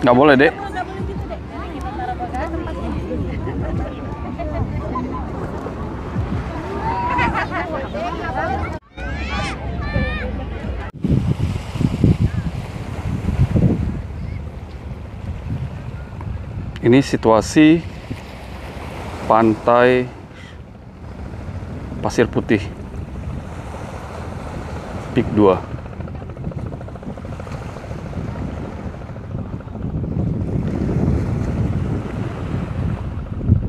Nggak boleh, Dek. Ini situasi pantai Pasir Putih Pik 2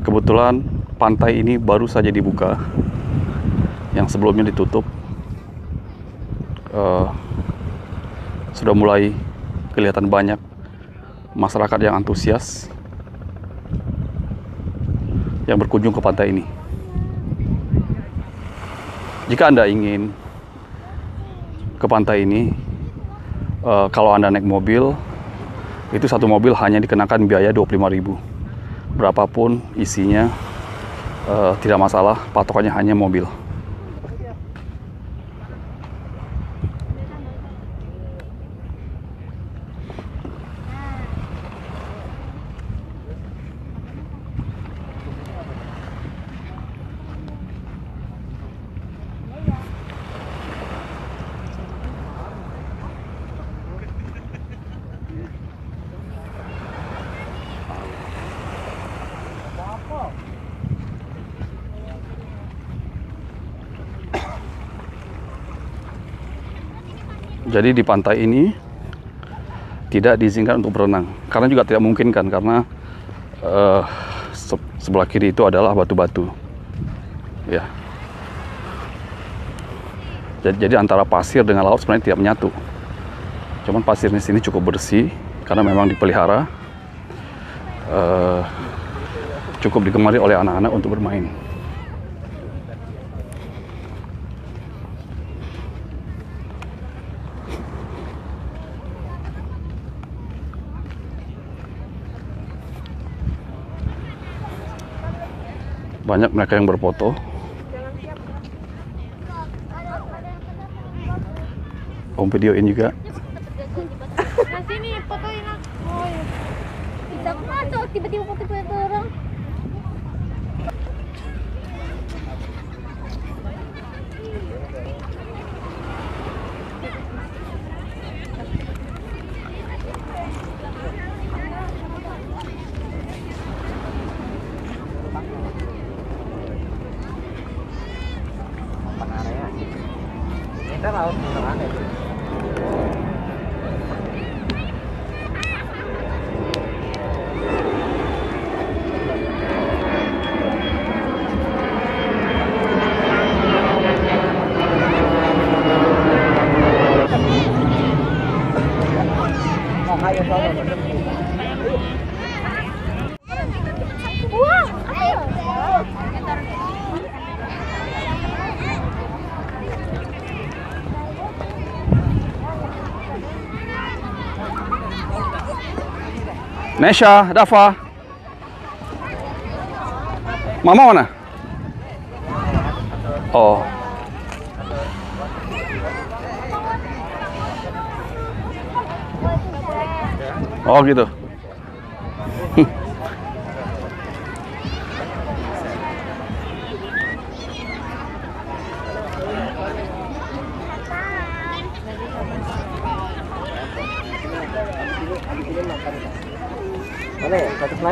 Kebetulan pantai ini baru saja dibuka Yang sebelumnya ditutup Eh, Sudah mulai kelihatan banyak masyarakat yang antusias yang berkunjung ke pantai ini. Jika Anda ingin ke pantai ini, eh, kalau Anda naik mobil, itu satu mobil hanya dikenakan biaya 25.000. Berapapun isinya, eh, tidak masalah, patokannya hanya mobil. Jadi di pantai ini tidak diizinkan untuk berenang karena juga tidak mungkin kan karena eh, se- sebelah kiri itu adalah batu-batu. Ya. Jadi, jadi antara pasir dengan laut sebenarnya tidak menyatu. Cuman pasir di sini cukup bersih karena memang dipelihara. Eh, cukup digemari oleh anak-anak untuk bermain. Banyak mereka yang berfoto. Om videoin juga. Nah. Oh, iya. Tiba-tiba orang. Kita laut beneran ya. Oh, Nesha, Dafa. Mama mana? Oh. Oh gitu.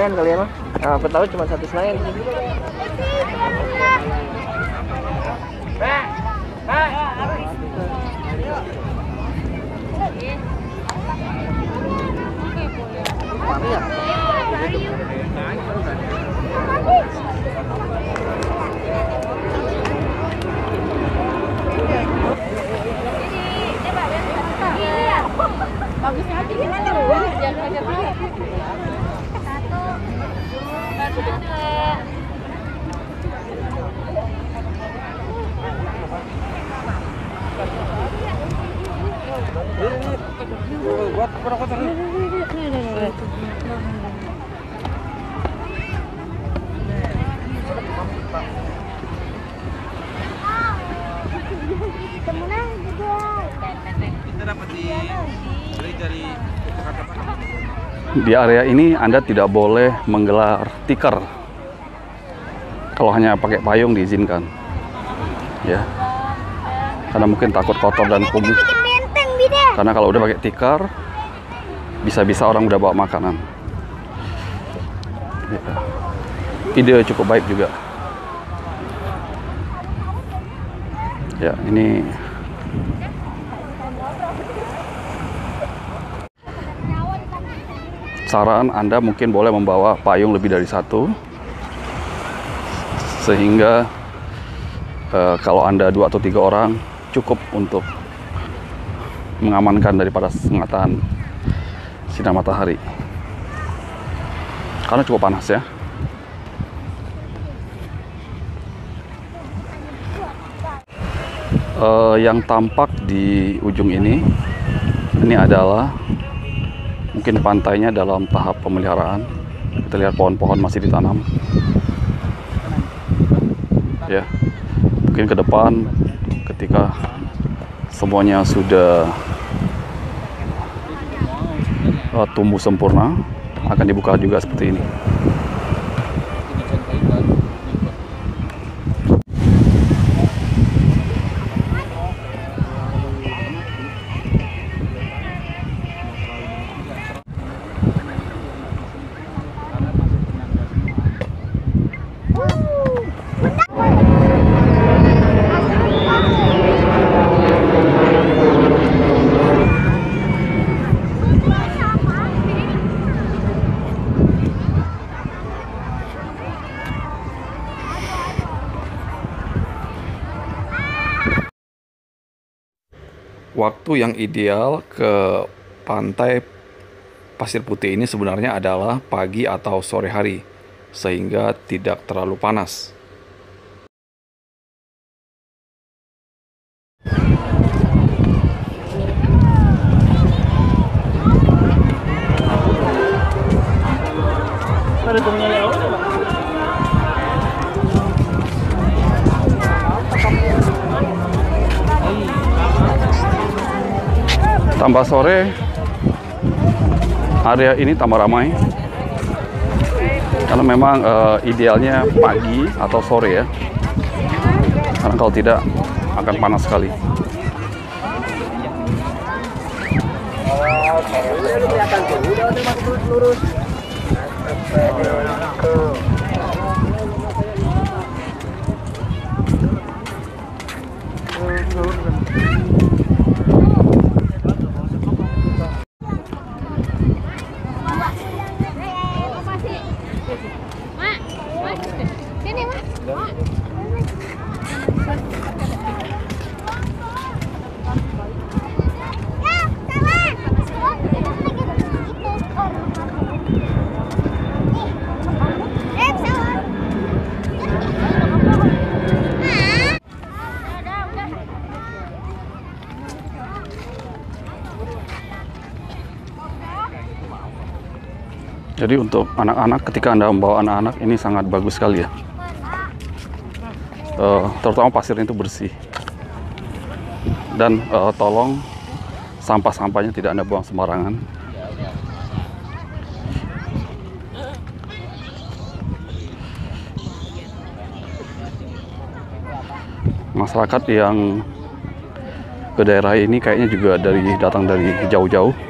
Senayan kali ya, Mas? Nah, aku tahu cuma satu Senayan. Di area ini Anda tidak boleh menggelar tikar. Kalau hanya pakai payung diizinkan. Ya. Karena mungkin takut kotor dan kumuh. Karena kalau udah pakai tikar, bisa-bisa orang udah bawa makanan. Ya. Ide cukup baik juga. Ya, ini saran Anda mungkin boleh membawa payung lebih dari satu, sehingga eh, kalau Anda dua atau tiga orang cukup untuk mengamankan daripada sengatan sinar matahari. Karena cukup panas ya. Eh, yang tampak di ujung ini, ini adalah mungkin pantainya dalam tahap pemeliharaan. Kita lihat pohon-pohon masih ditanam. Ya, mungkin ke depan ketika semuanya sudah uh, tumbuh sempurna akan dibuka juga seperti ini. Waktu yang ideal ke pantai Pasir Putih ini sebenarnya adalah pagi atau sore hari, sehingga tidak terlalu panas. Tambah sore, area ini tambah ramai. Karena memang eh, idealnya pagi atau sore ya. Karena kalau tidak akan panas sekali. mak Jadi untuk anak-anak ketika Anda membawa anak-anak ini sangat bagus sekali ya. Eh, terutama pasirnya itu bersih. Dan eh, tolong sampah-sampahnya tidak Anda buang sembarangan. Masyarakat yang ke daerah ini kayaknya juga dari datang dari jauh-jauh.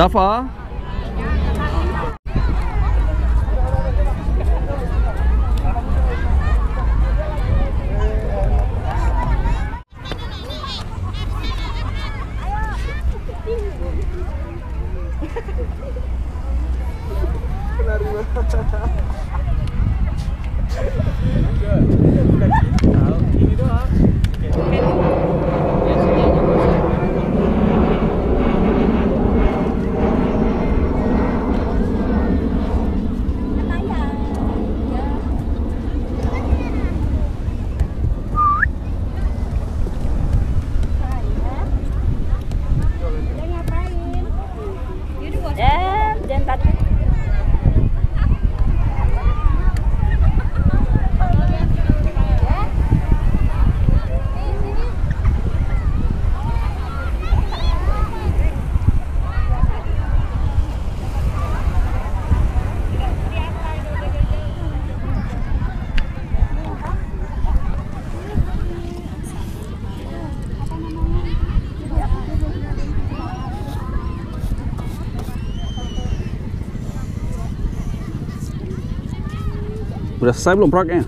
Dava. Ini doang. Eh, dan tadi Udah selesai belum proyeknya?